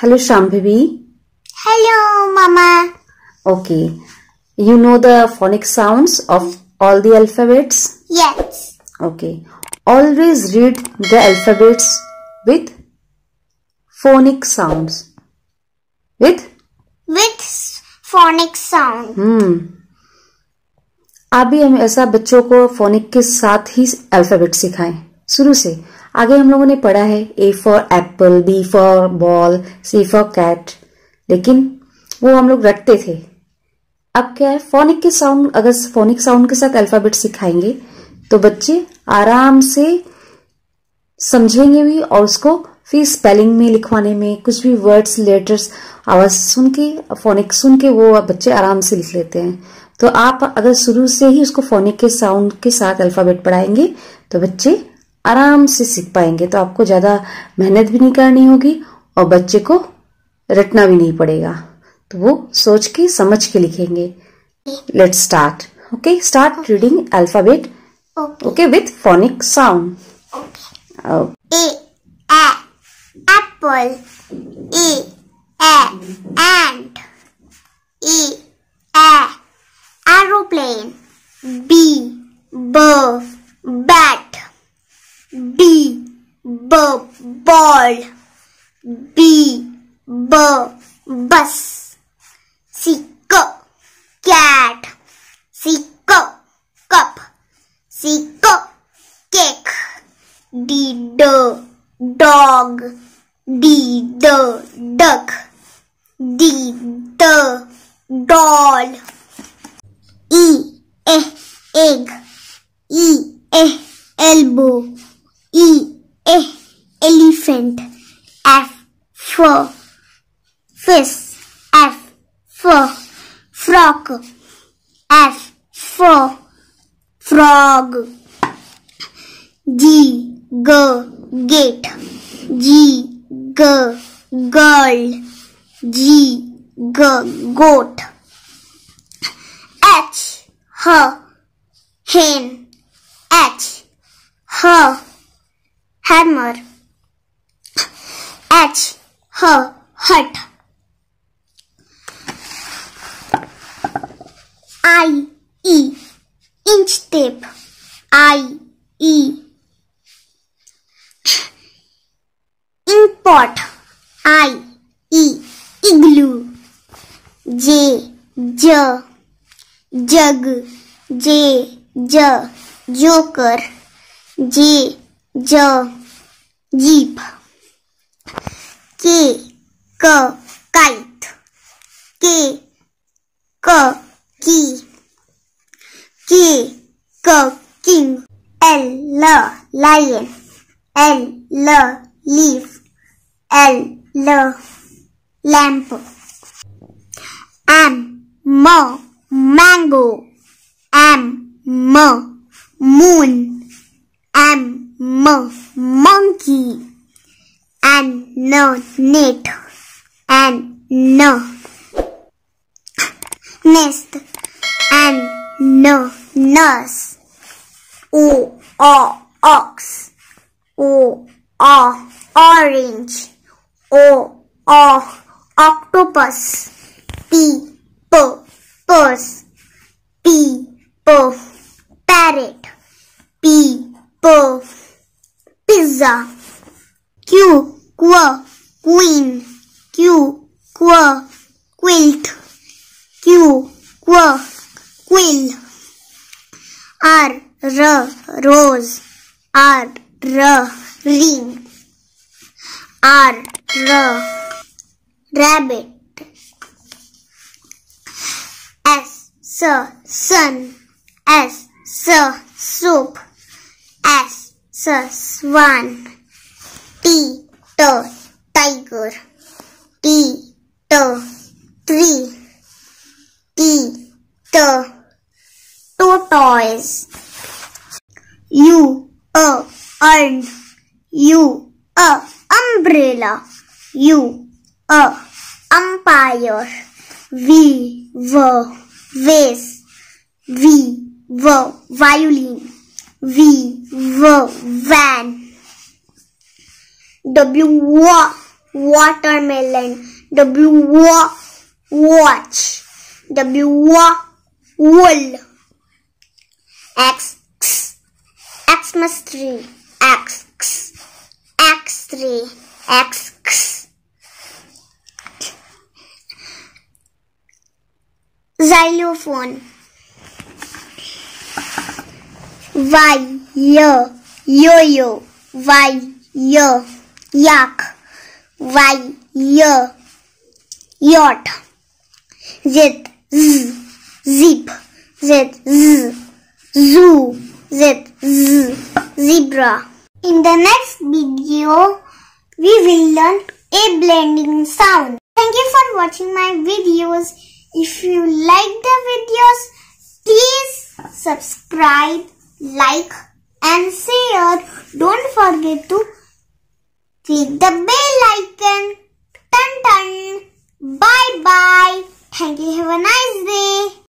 Hello, Shambhavi. Hello, Mama. Okay. You know the phonic sounds of all the alphabets? Yes. Okay. Always read the alphabets with phonic sounds. With? With phonic sound. Hmm. आप भी हम ऐसा बच्चों को phonic के साथ ही alphabet सिखाएँ शुरू से आगे हम लोगों ने पढ़ा है A for apple B for ball C for cat लेकिन वो हम लोग रटते थे। अब क्या है फोनिक के साउंड अगर फोनिक साउंड के साथ अल्फ़ाबेट सिखाएँगे तो बच्चे आराम से समझेंगे भी और उसको फिर स्पेलिंग में, लिखवाने में, कुछ भी वर्ड्स लेटर्स आवाज़ सुन के फोनिक सुन के वो बच्चे आराम से लिख लेते हैं। तो आप अगर शुरू से ही उसको फोनिक के साउंड के साथ अल्फ़ाबेट पढ़ाएँगे तो बच्चे आराम से सीख पाएँगे तो आपको ज़्यादा मेहनत भी नहीं करनी होगी और बच्चे को रटना भी नहीं पड़ेगा तो वो सोच के, समझ के लिखेंगे let start okay start reading alphabet okay with phonic sound A. A. Apple. A. A. Ant. E. A. Aeroplane. B. B. Ball. B. B. Bus. C. C. Cat. C. C. Cup. C. C. Cake. D. D. Dog. D. D. Duck. D. D. Doll. E. E. Egg. E. E. Elbow. F. Frog. G G gate G G girl G G goat H H hen H H hammer H H hut I E inch tape. I. E. Ink pot I. E. Igloo. J. J. Jug. J. J. Joker. J. J. Jeep. K. K. Kite K K key K K king L L lion L L leaf L L lamp. M M mango. M M moon. M M monkey. N no net. N no nest. N no nurse. O O ah. Ox O O orange O O octopus P P purse P P parrot P P pizza Q Q queen Q Q quilt Q Q quill R R rose R R ring R R rabbit. S. S sun. S. S soup. S. S swan. T. T tiger. T. T tree. T. T tortoise U A urn U A umbrella U A umpire V V vase V V violin V V van W watermelon. W wa watch. W wool. X Xmas tree. X X X tree. X X. Xylophone. Y yo yo yo. Y yo. Yak. Y yo. Yacht. Z z. Zip. Z z. Zoo Z, Z, zebra. In the next video, we will learn a blending sound. Thank you for watching my videos. If you like the videos, please subscribe, like and share. Don't forget to click the bell icon. Dun. Bye bye. Thank you. Have a nice day.